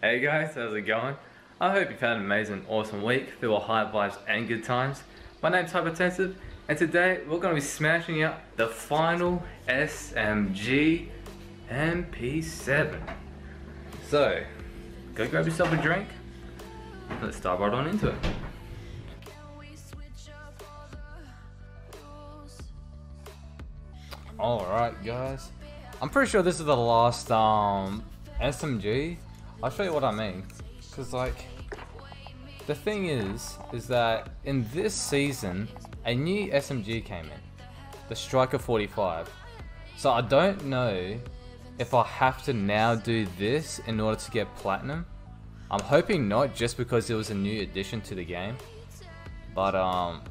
Hey guys, how's it going? I hope you've had an amazing, awesome week filled with high vibes and good times. My name's Hyper10sive, and today we're going to be smashing out the final SMG MP7. So, go grab yourself a drink. Let's dive right on into it. Alright guys, I'm pretty sure this is the last um, SMG. I'll show you what I mean. Cause like, the thing is, is that in this season, a new SMG came in. The Striker 45. So I don't know if I have to now do this in order to get Platinum. I'm hoping not just because it was a new addition to the game. But um,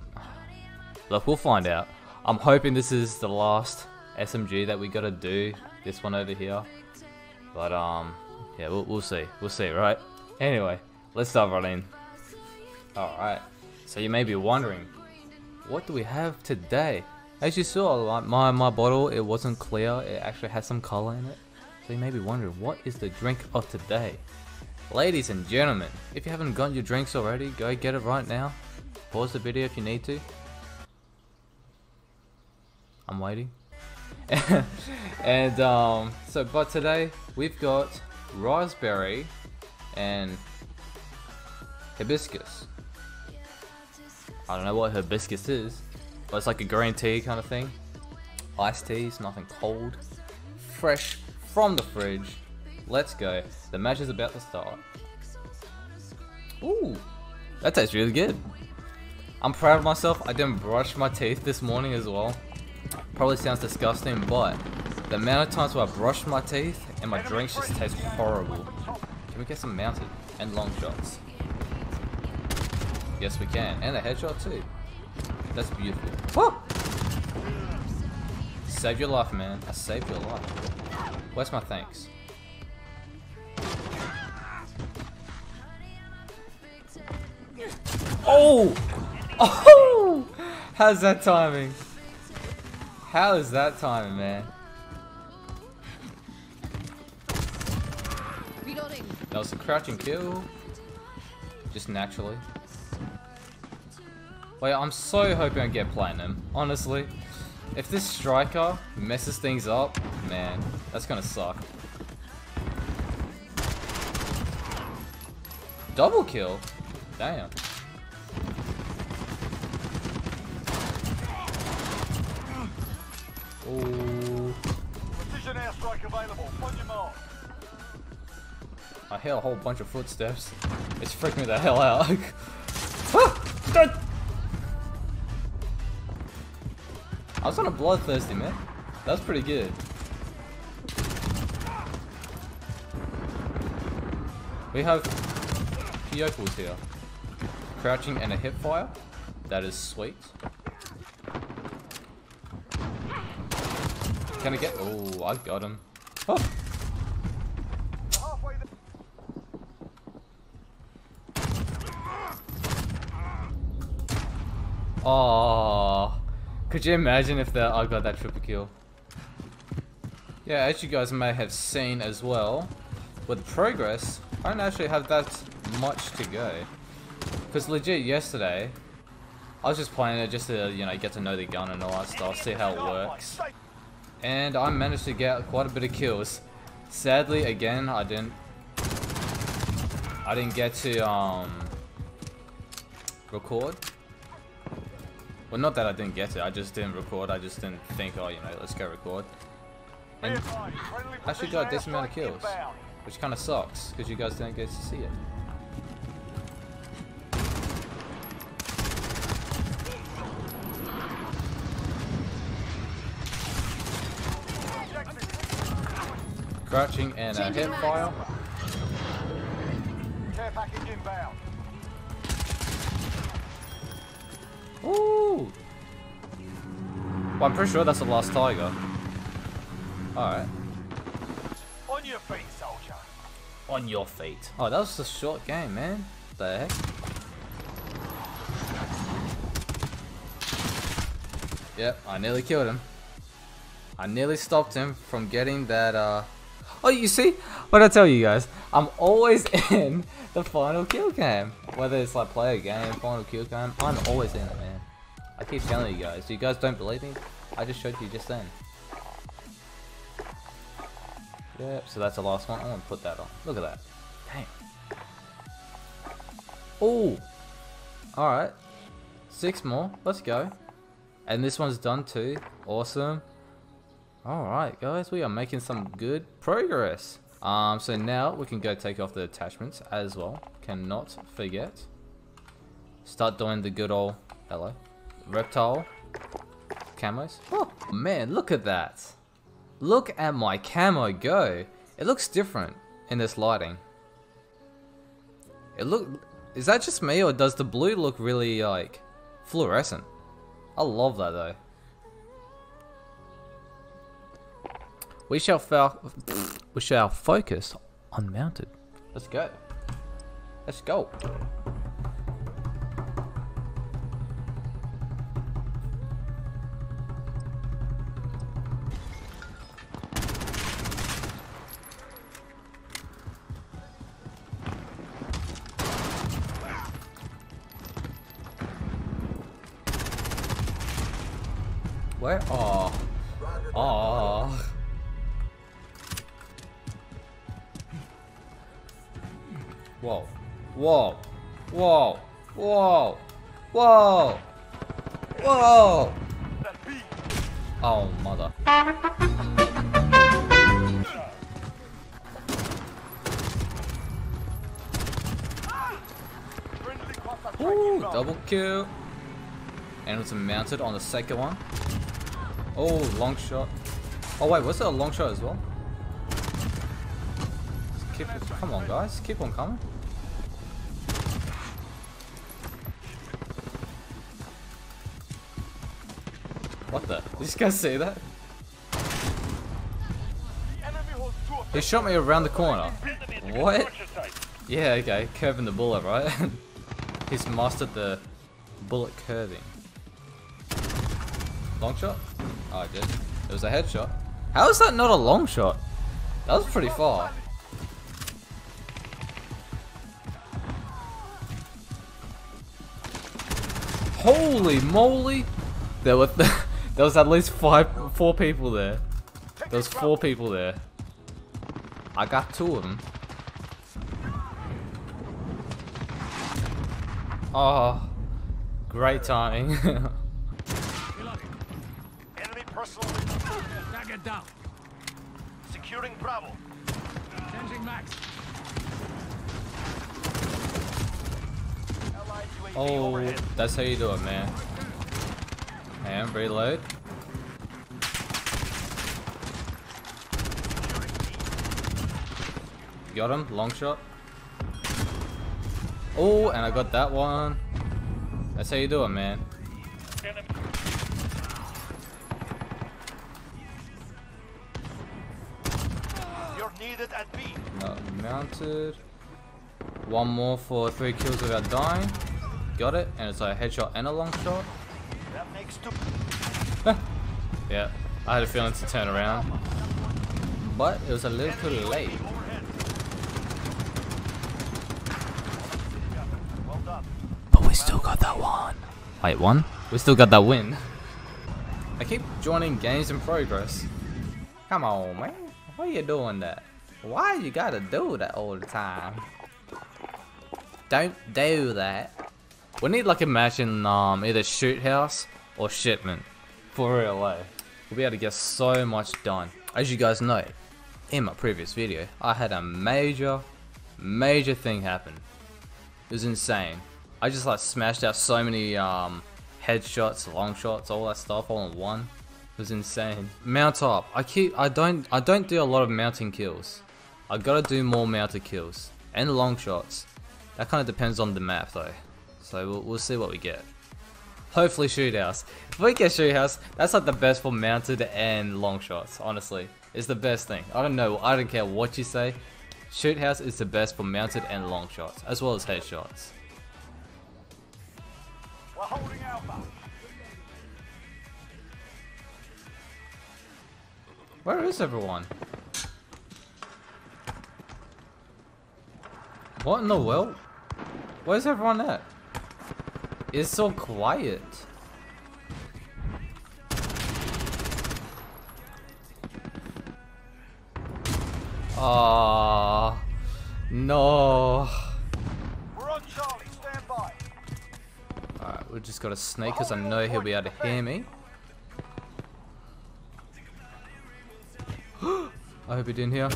look, we'll find out. I'm hoping this is the last SMG that we gotta do. This one over here. But um, yeah, we'll, we'll see. We'll see, right? Anyway, let's dive right in. Alright, so you may be wondering, what do we have today? As you saw, my, my bottle, it wasn't clear. It actually has some color in it. So you may be wondering, what is the drink of today? Ladies and gentlemen, if you haven't gotten your drinks already, go get it right now. Pause the video if you need to. I'm waiting. and um, so, but today we've got raspberry and hibiscus. I don't know what hibiscus is, but it's like a green tea kind of thing. Iced teas, nothing cold. Fresh from the fridge. Let's go. The match is about to start. Ooh, that tastes really good. I'm proud of myself. I didn't brush my teeth this morning as well. Probably sounds disgusting, but the amount of times where I brush my teeth and my drinks just taste horrible. Can we get some mounted and long shots? Yes, we can. And a headshot too. That's beautiful. Woo! Save your life, man. I saved your life. Where's my thanks? Oh! Oh! How's that timing? How is that timing, man? That was a crouching kill. Just naturally. Wait, I'm so hoping I get platinum. Honestly. If this striker messes things up, man, that's gonna suck. Double kill? Damn. Ooh. Precision airstrike available. On your mark. I hear a whole bunch of footsteps. It's freaking me the hell out. ah! I was on a bloodthirsty man. That was pretty good. We have Pyopals here. Crouching and a hip fire. That is sweet. Can I get? Oh, I got him. Oh. Oh, could you imagine if that I got that triple kill? Yeah, as you guys may have seen as well, with progress, I don't actually have that much to go. Because legit yesterday, I was just playing it just to, you know, get to know the gun and all that stuff, see how it works. And I managed to get quite a bit of kills. Sadly, again, I didn't... I didn't get to, um... Record. Well, not that I didn't get it, I just didn't record, I just didn't think, oh, you know, let's go record. And I actually got a decent amount of kills, which kind of sucks, because you guys didn't get to see it. Crouching and a hip fire. Care package inbound. Ooh! Well, I'm pretty sure that's the last tiger. Alright. On your feet, soldier. On your feet. Oh, that was a short game, man. The heck? Yep, I nearly killed him. I nearly stopped him from getting that, uh... Oh, you see? What I tell you guys? I'm always in the final kill cam. Whether it's like play a game, final kill cam, I'm always in it, man. I keep telling you guys. You guys don't believe me? I just showed you just then. Yep, so that's the last one. I'm gonna put that on. Look at that. Dang. Oh! Alright. Six more. Let's go. And this one's done too. Awesome. Alright guys, we are making some good progress. Um, so now we can go take off the attachments as well. Cannot forget. Start doing the good old, hello, reptile camos. Oh man, look at that. Look at my camo go. It looks different in this lighting. It look, is that just me or does the blue look really like fluorescent? I love that though. We shall we shall focus on mounted. Let's go. Let's go. Whoa. Whoa. Whoa. Whoa. Whoa. Whoa. Oh, mother. Ooh, double kill. And it's mounted on the second one. Oh, long shot. Oh wait, was it a long shot as well? Come on guys, keep on coming. What the? Did this guy see that? He shot me around the corner. What? Yeah, okay, curving the bullet, right? He's mastered the bullet curving. Long shot? Oh, I did. It was a headshot. How is that not a long shot? That was pretty far. Holy moly! There were there was at least five, four people there. There was four people there. I got two of them. Oh, great timing. Enemy personal. Target down. Securing Bravo. Changing max. Oh, that's how you do it, man. And reload. Got him, long shot. Oh, and I got that one. That's how you do it, man. You're needed at B. Not mounted. One more for three kills without dying. Got it, and it's a headshot and a long shot. That makes two. Yeah, I had a feeling to turn around. But it was a little too late. But we still got that one. Wait, one? We still got that win. I keep joining games in progress. Come on, man. Why are you doing that? Why you gotta do that all the time? Don't do that. We need like a match in um, either Shoot House or Shipment. For real, eh? We'll be able to get so much done. As you guys know, in my previous video, I had a major, major thing happen. It was insane. I just like smashed out so many um, headshots, long shots, all that stuff all in one. It was insane. Mount up. I keep. I don't. I don't do a lot of mounting kills. I gotta do more mounted kills and long shots. That kind of depends on the map though. So we'll, we'll see what we get. Hopefully shoot house. If we get shoot house, that's like the best for mounted and long shots. Honestly, it's the best thing. I don't know. I don't care what you say. Shoot house is the best for mounted and long shots, as well as headshots. We're holding Alpha. Where is everyone? What in the world? Where's everyone at? It's so quiet. Ah, no. We're on Charlie. Stand by. Alright, we just gotta sneak because I know he'll be able to hear me. I hope he didn't hear.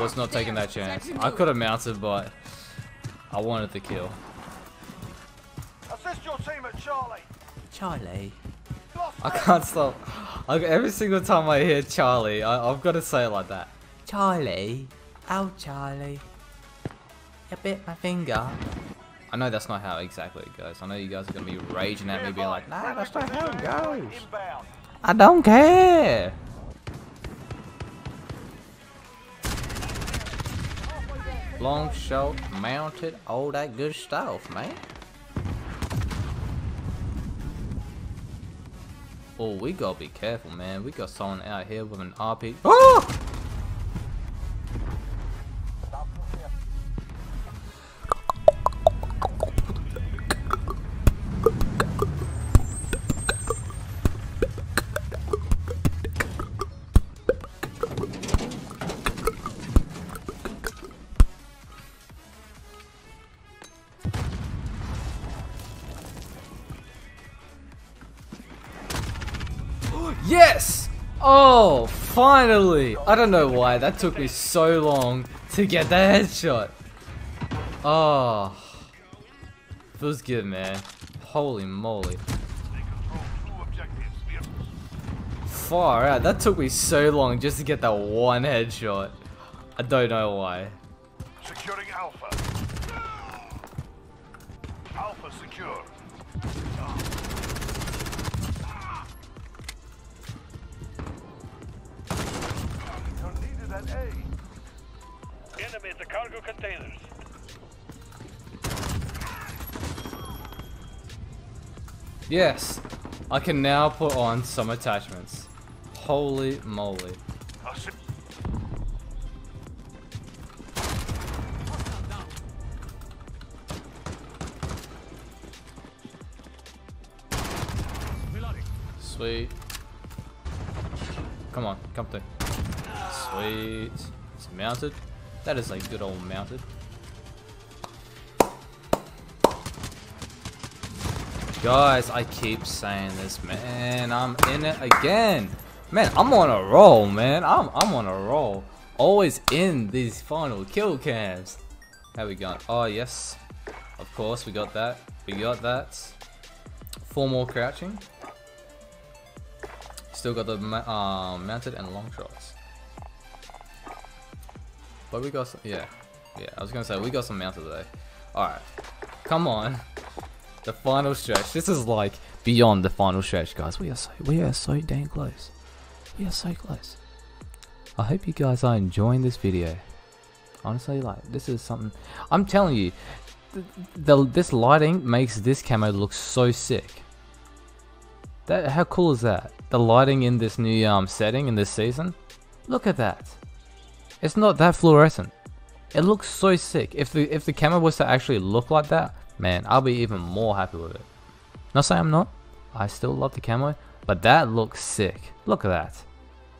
Was not taking that chance. I could have mounted, but I wanted the kill. Assist your team at Charlie. Charlie. I can't stop. I, every single time I hear Charlie, I, I've got to say it like that. Charlie. Oh, Charlie. You bit my finger. I know that's not how exactly it goes. I know you guys are going to be raging at me being like, nah, that's not how it goes. I don't care. Long shot, mounted, all that good stuff, man. Oh, we gotta be careful, man. We got someone out here with an RP. Oh! Finally! I don't know why, that took me so long to get the headshot. Oh. Feels good, man. Holy moly. Far out, that took me so long just to get that one headshot. I don't know why. Securing Alpha. The cargo containers. Yes, I can now put on some attachments. Holy moly. Sweet. Come on, come through. Sweet. It's mounted. That is a good old mounted. Guys, I keep saying this, man. I'm in it again. Man, I'm on a roll, man. I'm I'm on a roll. Always in these final kill cams. How we going? Oh yes. Of course, we got that. We got that. Four more crouching. Still got the um, mounted and long shots. But we got some, yeah, yeah. I was gonna say we got some mounted today. All right, come on. The final stretch. This is like beyond the final stretch, guys. We are so we are so dang close. We are so close. I hope you guys are enjoying this video. Honestly, like this is something. I'm telling you, the, the this lighting makes this camo look so sick. That how cool is that? The lighting in this new um setting in this season. Look at that. It's not that fluorescent. It looks so sick. If the if the camera was to actually look like that, man, I'll be even more happy with it. Not saying I'm not. I still love the camo, but that looks sick. Look at that.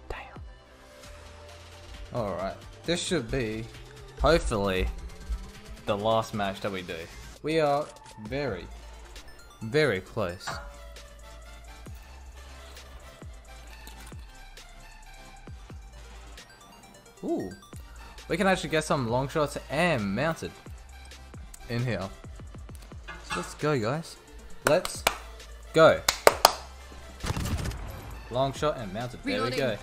Damn. Alright. This should be hopefully the last match that we do. We are very, very close. Ooh. We can actually get some long shots and mounted in here. So let's go, guys. Let's go. Long shot and mounted. There we go.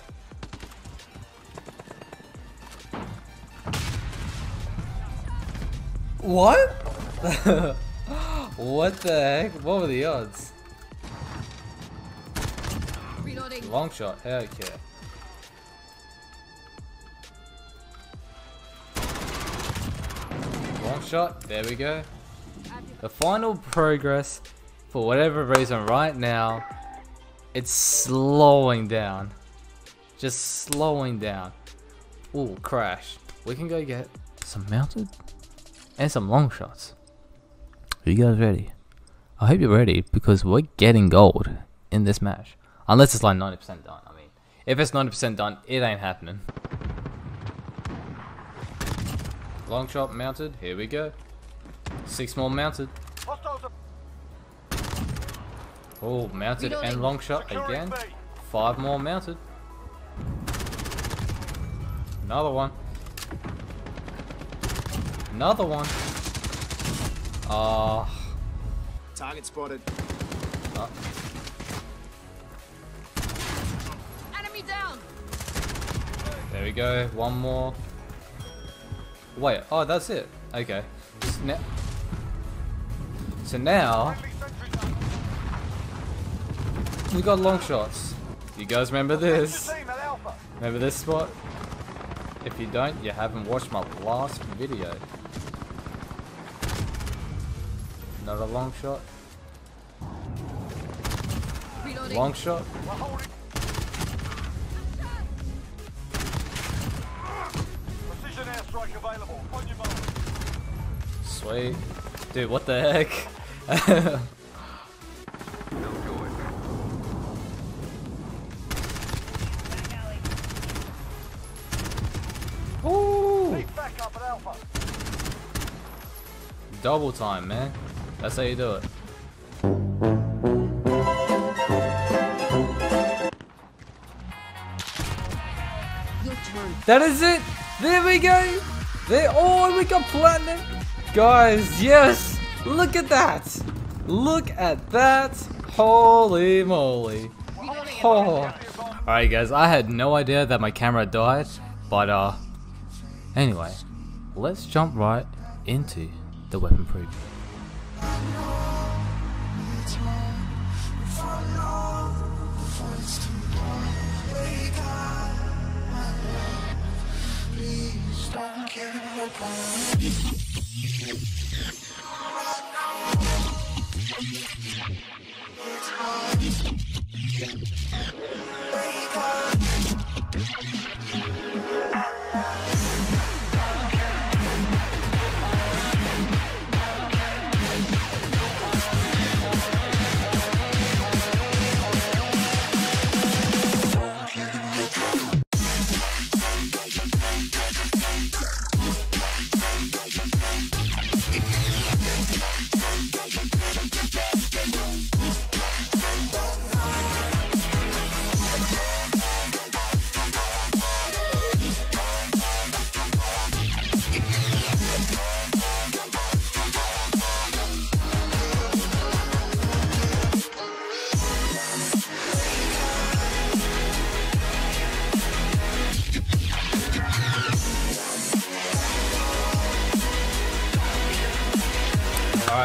What? what the heck? What were the odds? Reloading. Long shot. Okay. Long shot. There we go. The final progress, for whatever reason, right now, it's slowing down. Just slowing down. Ooh, crash. We can go get some mounted, and some long shots. Are you guys ready? I hope you're ready because we're getting gold in this match. Unless it's like 90% done. I mean, if it's 90% done, it ain't happening. Long shot mounted. Here we go. Six more mounted. Oh, mounted and long shot again. Five more mounted. Another one. Another one. Ah, Target spotted. uh, Enemy down. there we go. One more. Wait, oh, that's it. Okay. So now, so now Friendly sentry gun. we got long shots. You guys remember this? Your team at Alpha. Remember this spot? If you don't, you haven't watched my last video. Another long shot. Long shot. Sweet. Dude, what the heck? Ooh! Need backup at Alpha. Double time, man. That's how you do it. That is it. There we go. There. Oh, we got platinum. Guys, yes. Look at that. Look at that. Holy moly. Oh. Alright guys, I had no idea that my camera died, but uh anyway, let's jump right into the weapon preview. It's hard.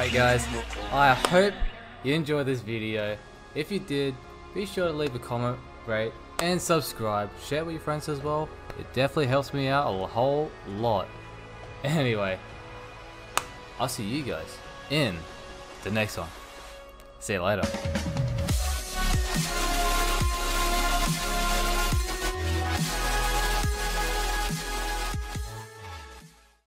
Alright guys, I hope you enjoyed this video. If you did, be sure to leave a comment, rate, and subscribe. Share with your friends as well. It definitely helps me out a whole lot. Anyway, I'll see you guys in the next one. See you later.